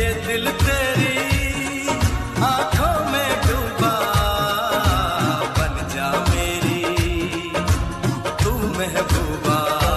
दिल तेरी में मेरी महबूबा।